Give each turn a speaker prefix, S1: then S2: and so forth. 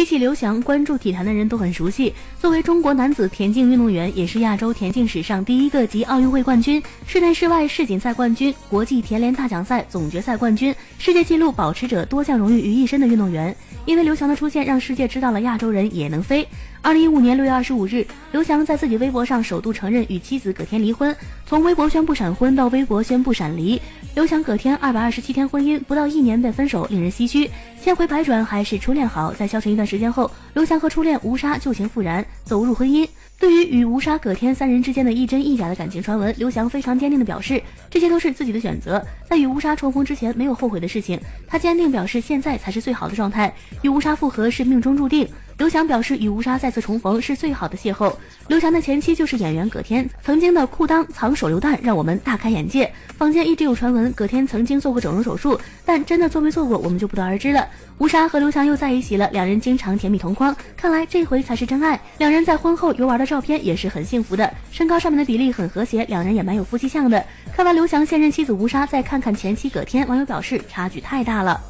S1: 提起刘翔，关注体坛的人都很熟悉。作为中国男子田径运动员，也是亚洲田径史上第一个集奥运会冠军、室内室外世锦赛冠军、国际田联大奖赛总决赛冠军、世界纪录保持者多项荣誉于一身的运动员。因为刘翔的出现，让世界知道了亚洲人也能飞。二零一五年六月二十五日，刘翔在自己微博上首度承认与妻子葛天离婚。从微博宣布闪婚到微博宣布闪离，刘翔葛天二百二十七天婚姻不到一年便分手，令人唏嘘。千回百转，还是初恋好。在消沉一段时间后，刘翔和初恋吴莎旧情复燃，走入婚姻。对于与吴莎、葛天三人之间的一真一假的感情传闻，刘翔非常坚定地表示，这些都是自己的选择，在与吴莎重逢之前没有后悔的事情。他坚定表示，现在才是最好的状态，与吴莎复合是命中注定。刘翔表示，与吴莎再次重逢是最好的邂逅。刘翔的前妻就是演员葛天，曾经的裤裆藏手榴弹让我们大开眼界。坊间一直有传闻，葛天曾经做过整容手术，但真的做没做过，我们就不得而知了。吴莎和刘翔又在一起了，两人经常甜蜜同框，看来这回才是真爱。两人在婚后游玩的照片也是很幸福的，身高上面的比例很和谐，两人也蛮有夫妻相的。看完刘翔现任妻子吴莎，再看看前妻葛天，网友表示差距太大了。